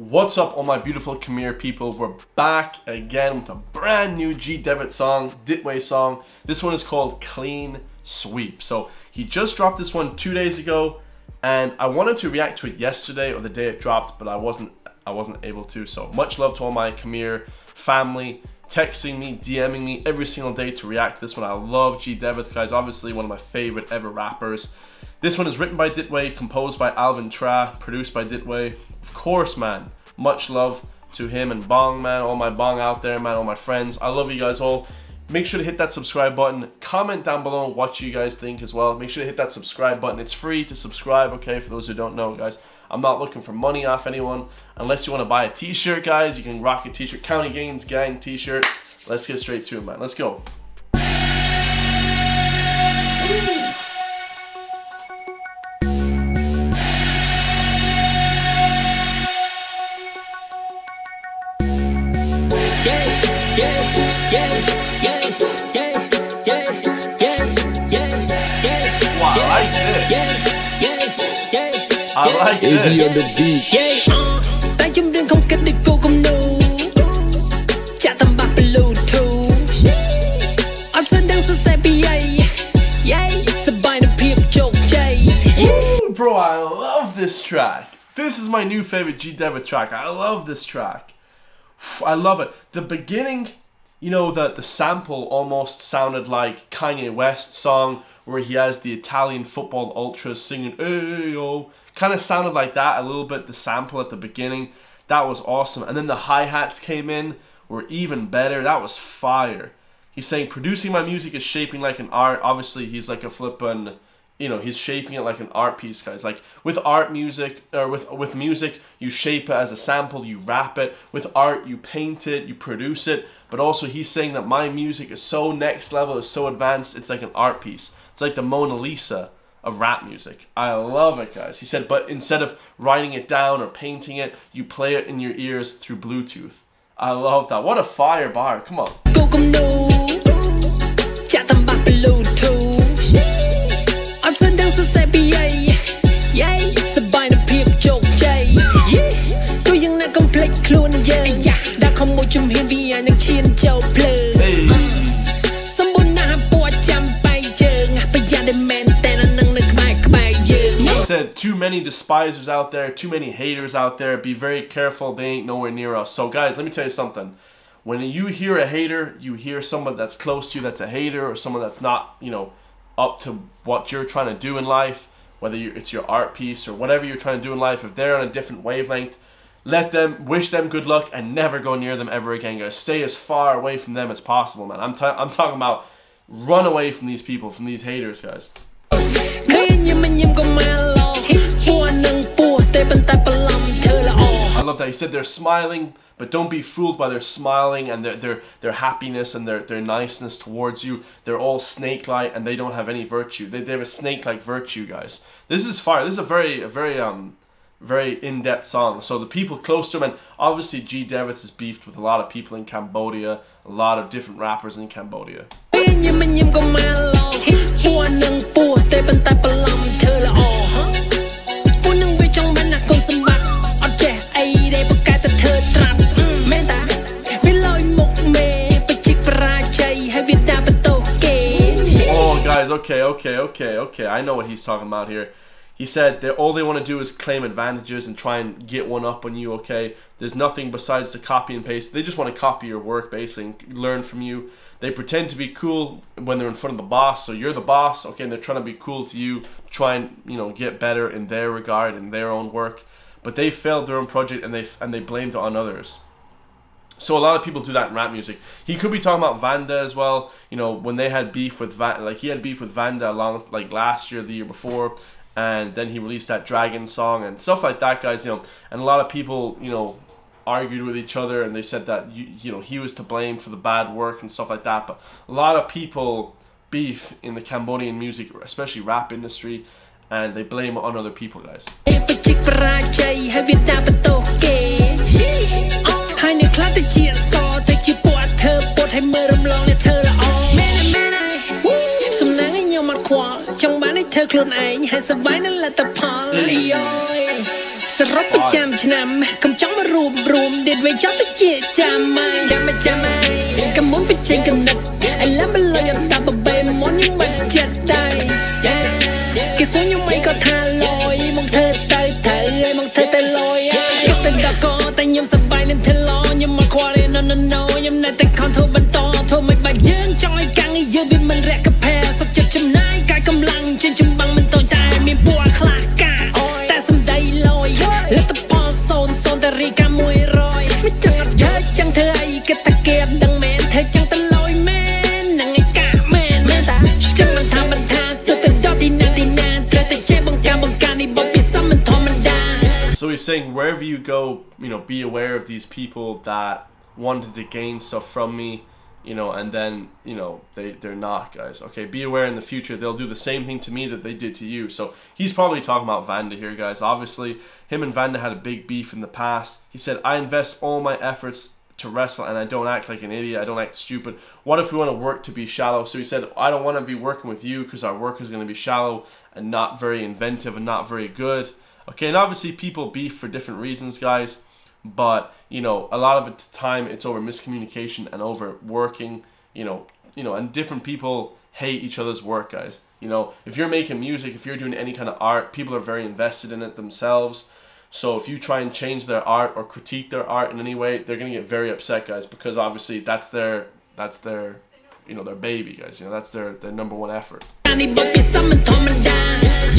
What's up all my beautiful Khmer people? We're back again with a brand new G Devith song, Ditway song. This one is called Clean Sweep. So he just dropped this one two days ago and I wanted to react to it yesterday or the day it dropped, but I wasn't I wasn't able to. So much love to all my Khmer family texting me, DMing me every single day to react to this one. I love G Devith, guys. Obviously one of my favorite ever rappers. This one is written by Ditway, composed by Alvin Tra, produced by Ditway. Of course, man. Much love to him and Bong, man. All my Bong out there, man. All my friends. I love you guys all. Make sure to hit that subscribe button. Comment down below what you guys think as well. Make sure to hit that subscribe button. It's free to subscribe, okay, for those who don't know, guys. I'm not looking for money off anyone. Unless you want to buy a t-shirt, guys, you can rock a t-shirt. County Gains Gang t-shirt. Let's get straight to it, man. Let's go. AV on the beat. Yeah. Bro, I love this track. This is my new favorite G Devith track. I love this track. I love it. The beginning you know, that the sample almost sounded like Kanye West's song where he has the Italian football ultras singing "Hey yo," kind of sounded like that a little bit. The sample at the beginning, that was awesome. And then the hi hats came in, were even better. That was fire. He's saying producing my music is shaping like an art. Obviously, he's like a flippin' you know he's shaping it like an art piece guys. Like with art music or with with music you shape it as a sample you wrap it. With art you paint it you produce it. But also he's saying that my music is so next level is so advanced it's like an art piece. It's like the mona lisa of rap music. I love it guys. He said but instead of writing it down or painting it you play it in your ears through bluetooth. I love that. What a fire bar. Come on too many despisers out there, too many haters out there. Be very careful. They ain't nowhere near us. So, guys, let me tell you something. When you hear a hater, you hear someone that's close to you that's a hater or someone that's not, you know, up to what you're trying to do in life, whether it's your art piece or whatever you're trying to do in life, if they're on a different wavelength, let them, wish them good luck and never go near them ever again, guys. Stay as far away from them as possible, man. I'm, I'm talking about run away from these people, from these haters, guys. I love that. He said they're smiling, but don't be fooled by their smiling and their their, their happiness and their, their niceness towards you. They're all snake-like and they don't have any virtue. They, they have a snake-like virtue, guys. This is fire. This is a very a very um very in-depth song. So the people close to him, and obviously G Devith is beefed with a lot of people in Cambodia, a lot of different rappers in Cambodia. Okay, okay, okay. I know what he's talking about here. He said that all they want to do is claim advantages and try and get one up on you, okay? There's nothing besides the copy and paste. They just want to copy your work, basically, and learn from you. They pretend to be cool when they're in front of the boss, so you're the boss, okay, and they're trying to be cool to you, try and, you know, get better in their regard, in their own work. But they failed their own project and they and they blamed it on others. So a lot of people do that in rap music. He could be talking about Vannda as well. You know, when they had beef with Van, like he had beef with Vannda along like last year, the year before, and then he released that Dragon song and stuff like that, guys. You know, and a lot of people, you know, argued with each other and they said that you, you know he was to blame for the bad work and stuff like that. But a lot of people beef in the Cambodian music, especially rap industry, and they blame it on other people, guys. បច្ចិកបរាជ័យហើយវាតាបន្ទោសគេហើយអ្នកខ្លះទៅជាសទៅជាពួកអធិពុតឲ្យមើលរំលងអ្នកធ្វើល្អមែនមែនហើយសំណាងឲ្យខ្ញុំអត់ខ្វល់ចង់បានឲ្យធ្វើខ្លួនឯងហើយសប្បាយនឹងលទ្ធផលយោយសរុបប្រចាំឆ្នាំកុំចង់មករួមរួមរួមដេតវិញចង់ទៅជាចាំមកចាំមកចាំមកកំមុំពីចេញកំណត់ឥឡូវមិនលុយអត់ដល់បបេមុនខ្ញុំមិនចិត្តដែរគេសួរខ្ញុំមិនក៏ថា saying wherever you go, you know, be aware of these people that wanted to gain stuff from me, you know, and then, you know, they, they're not, guys. Okay, be aware in the future they'll do the same thing to me that they did to you. So he's probably talking about Vannda here, guys. Obviously, him and Vannda had a big beef in the past. He said, I invest all my efforts to wrestle and I don't act like an idiot. I don't act stupid. What if we want to work to be shallow? So he said, I don't want to be working with you because our work is going to be shallow and not very inventive and not very good. Okay, and obviously people beef for different reasons, guys. But you know, a lot of the time it's over miscommunication and over working. You know, you know, and different people hate each other's work, guys. You know, if you're making music, if you're doing any kind of art, people are very invested in it themselves. So if you try and change their art or critique their art in any way, they're gonna get very upset, guys, because obviously that's their that's their you know their baby, guys. You know that's their their number one effort.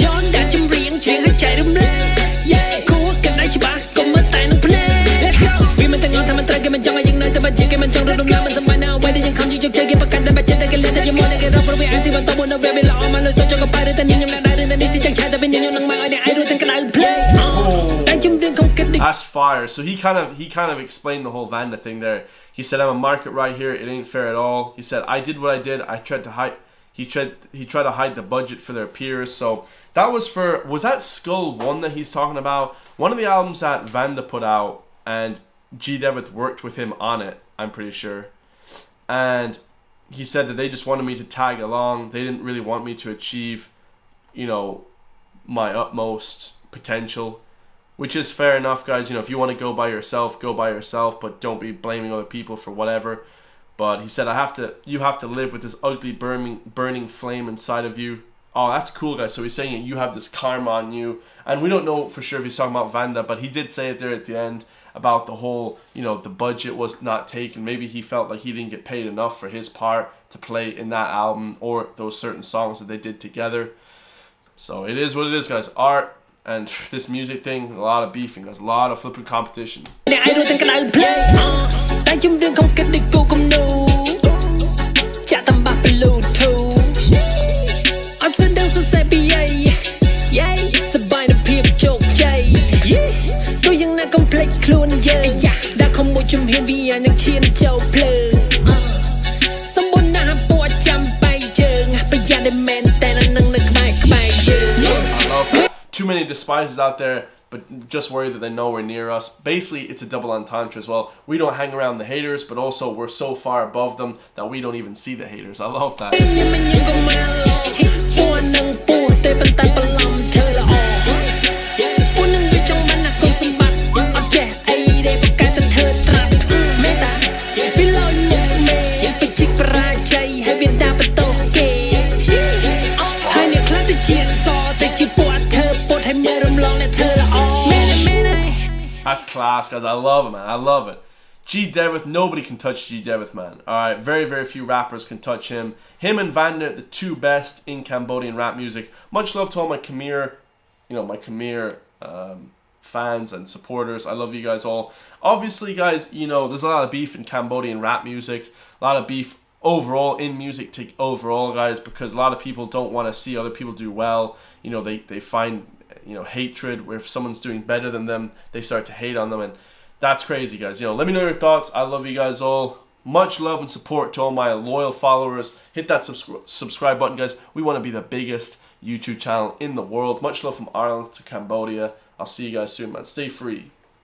ย้อนอยากจะเรียงเชียงให้ใจเริ่มเล่นคู่กันได้ใช่ปะก็มาแต่งเพลง Let's go มีมันแต่งงอนทำมันตรายกันมันจ้องยังไงแต่มันเจียกันมันจ้องระดมแล้วมันสบายนะไว้ได้ยังคำยิ่งยกใจกันประกันแต่แบบเจ็ดแต่กันเล่นแต่ยังมองในกันเราเพราะว่าไอ้สิวันต่อบนเอาเวลาออกมาเลยโซ่จอกไปเรื่องแต่นิ่งยังได้เรื่องแต่นี่สิจังใช้แต่เป็นยังยังนังมาไอ้เนี่ยไอ้รู้ตั้งกระดาษเพลง That's fire. So he kind of he kind of explained the whole Vannda thing there. He said, "I'm a market right here. It ain't fair at all." He said, "I did what I did. I tried to hide." He tried he tried to hide the budget for their peers. So that was for was that Skull One that he's talking about? One of the albums that Vannda put out, and G Devith worked with him on it. I'm pretty sure, and he said that they just wanted me to tag along. They didn't really want me to achieve, you know, my utmost potential which is fair enough guys you know if you want to go by yourself go by yourself but don't be blaming other people for whatever but he said i have to you have to live with this ugly burning burning flame inside of you. Oh that's cool guys. So he's saying you have this karma on you. And we don't know for sure if he's talking about vannda but he did say it there at the end about the whole you know the budget was not taken. Maybe he felt like he didn't get paid enough for his part to play in that album or those certain songs that they did together. So it is what it is guys. Art and this music thing, a lot of beefing, there's a lot of flipping competition. Many out there, but just worry that they're nowhere near us. Basically, it's a double entendre as well. We don't hang around the haters, but also we're so far above them that we don't even see the haters. I love that. Class, guys. I love it, man. I love it. G Devith, nobody can touch G Devith, man. Alright, very, very few rappers can touch him. Him and Vannda, the two best in Cambodian rap music. Much love to all my Khmer, you know, my Khmer um, fans and supporters. I love you guys all. Obviously, guys, you know, there's a lot of beef in Cambodian rap music, a lot of beef overall in music to overall, guys, because a lot of people don't want to see other people do well. You know, they, they find, you know, hatred where if someone's doing better than them, they start to hate on them. And that's crazy, guys. You know, let me know your thoughts. I love you guys all. Much love and support to all my loyal followers. Hit that subscri- subscribe button, guys. We want to be the biggest YouTube channel in the world. Much love from Ireland to Cambodia. I'll see you guys soon, man. Stay free.